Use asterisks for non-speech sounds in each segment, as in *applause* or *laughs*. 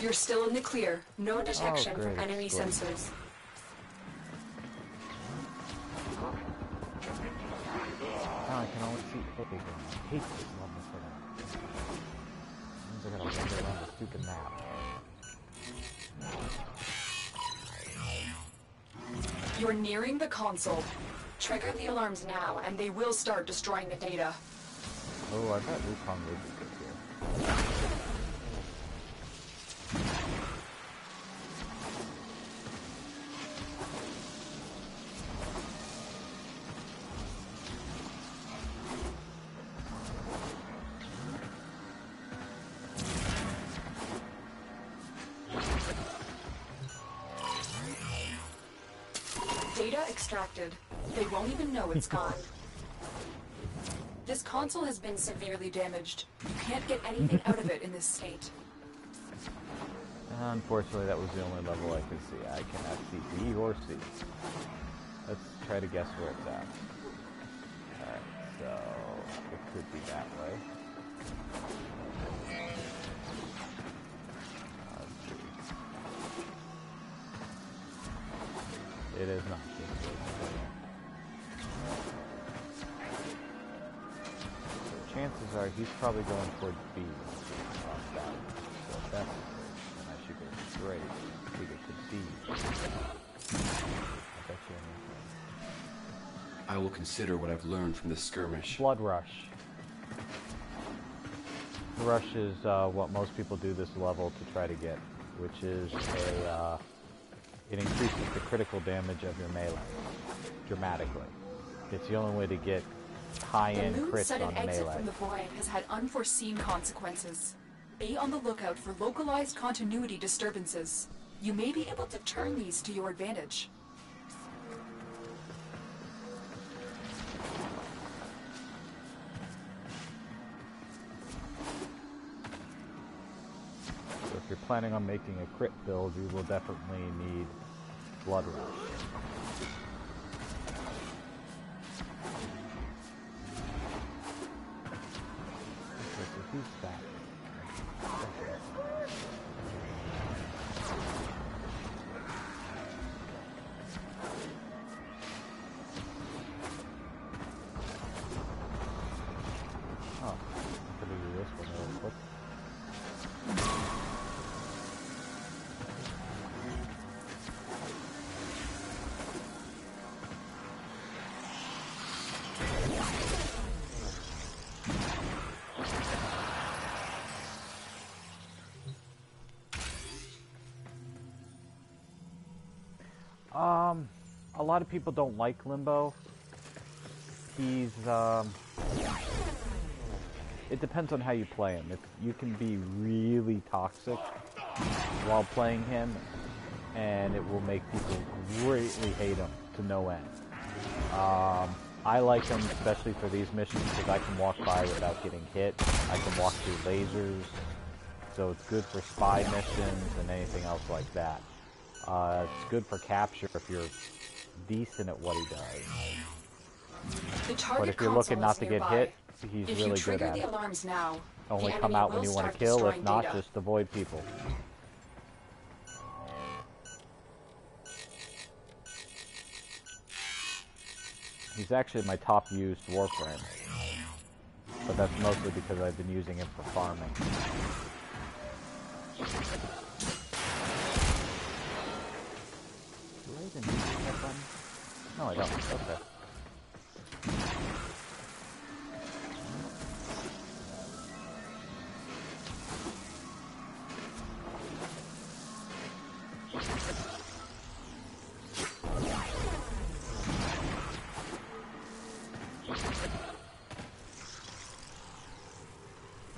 You're still in the clear. No oh, detection great, from enemy great. sensors. Now I can only see okay, good. I hate this level for that. Means I gotta wander around the stupid map. You're nearing the console. Trigger the alarms now, and they will start destroying the data. Oh, I bet Wukong would be good here. Data extracted. They won't even know it's *laughs* gone. This console has been severely damaged. You can't get anything out of it in this state. Unfortunately, that was the only level I could see. I cannot see B or C. Let's try to guess where it's at. Alright, so it could be that way. Oh, it is not chances are he's probably going towards B. off that. So if that's then I should go straight. We get to D. I bet you anything. I will consider what I've learned from this skirmish. Blood Rush. Rush is uh, what most people do this level to try to get, which is a, uh, it increases the critical damage of your melee dramatically. It's the only way to get high-end crits sudden on exit melee. from the void has had unforeseen consequences. Be on the lookout for localized continuity disturbances. You may be able to turn these to your advantage. So if you're planning on making a crit build, you will definitely need Blood Rush. A lot of people don't like Limbo. He's um, it depends on how you play him. If you can be really toxic while playing him, and it will make people greatly hate him to no end. Um, I like him especially for these missions because I can walk by without getting hit. I can walk through lasers, so it's good for spy missions and anything else like that. Uh, it's good for capture if you're decent at what he does. But if you're looking not to get nearby. hit, he's if really good at the it. alarms now, Only come out when you want to kill. If not, data. just avoid people. He's actually my top used Warframe. But that's mostly because I've been using him for farming. I even use that button? No, I don't. Okay.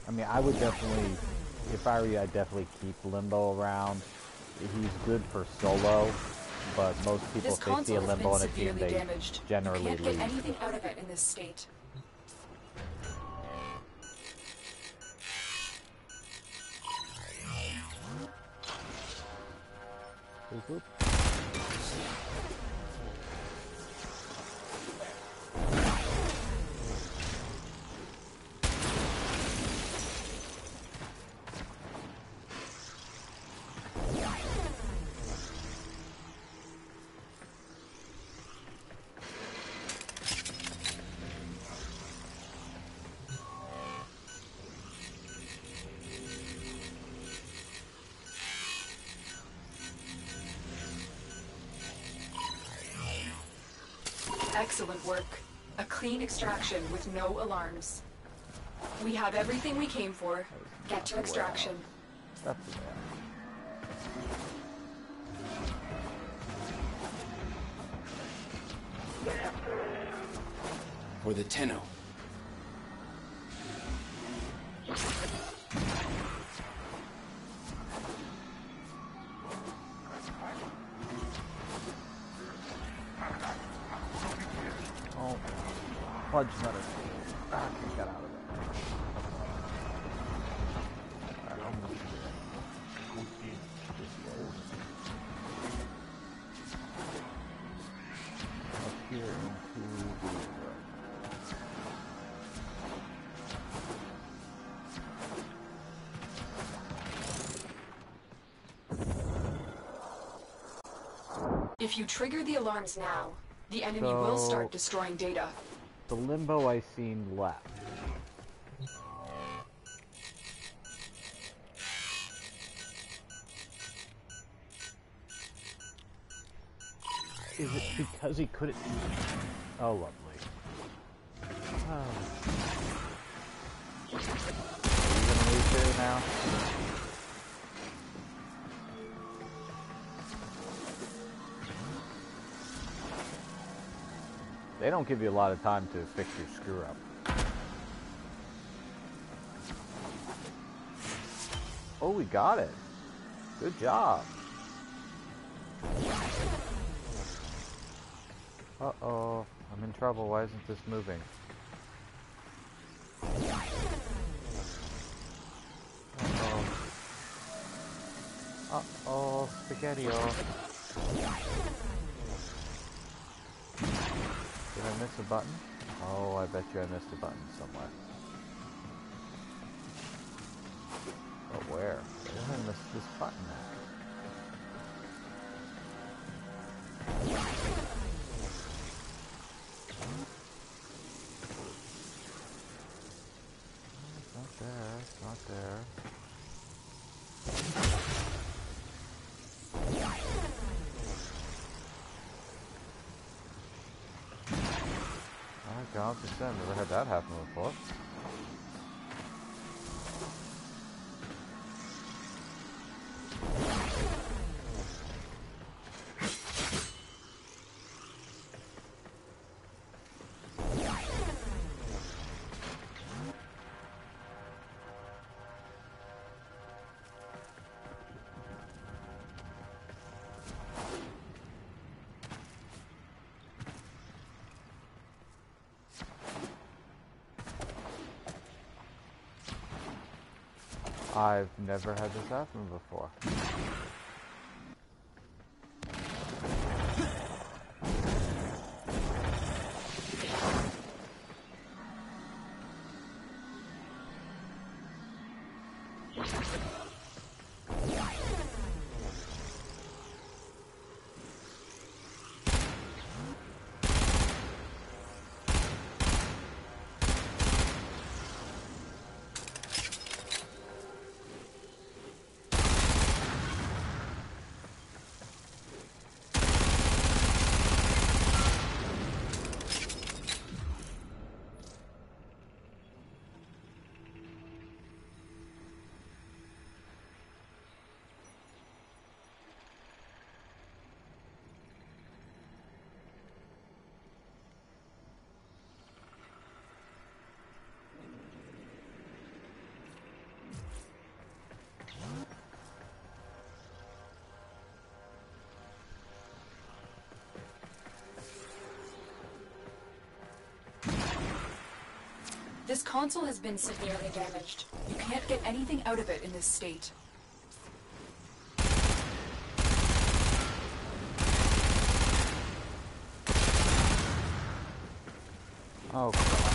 I mean, I would definitely, if I were you, I'd definitely keep Limbo around. He's good for solo, but most people, This if they see console a has Limbo in a team, they damaged. You generally can't get leave. anything out of it in this state. Boop, boop. Excellent work. A clean extraction with no alarms. We have everything we came for. Get to extraction. For the Tenno. Fudge nutter. Ah, can't get out of there. Alright, I'm gonna just load. Up here into the If you trigger the alarms now, the enemy will start destroying data. The limbo I seen left. Is it because he couldn't? Oh, lovely. Oh. Are you gonna leave here now? They don't give you a lot of time to fix your screw up. Oh, we got it. Good job. Uh-oh. I'm in trouble. Why isn't this moving? Uh-oh. Uh-oh. Spaghetti-o. Did I miss a button? Oh, I bet you I missed a button somewhere. But where? Where did I miss this button at? Not there, not there. I've never had that happen before. I've never had this happen before. This console has been severely damaged. You can't get anything out of it in this state. Oh, crap.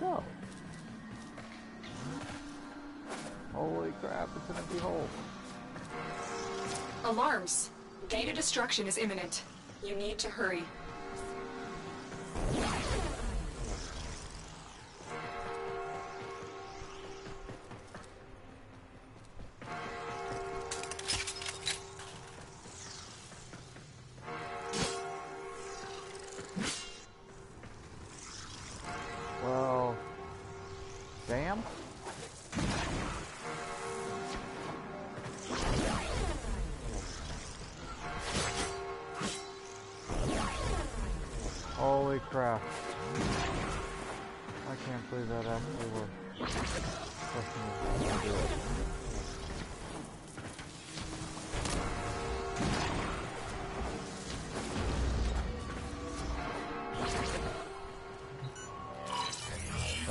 Go? Holy crap, it's an empty hole. Alarms! Data destruction is imminent. You need to hurry.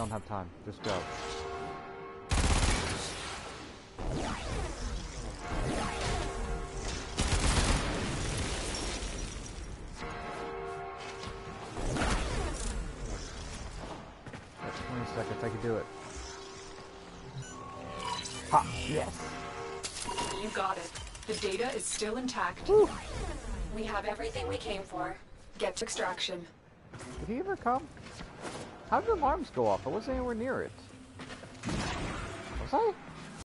Don't have time. Just go. 20 seconds. I can do it. Ha! Yes! You got it. The data is still intact. We have everything we came for. Get to extraction. Did he ever come? How did alarms go off? I wasn't anywhere near it.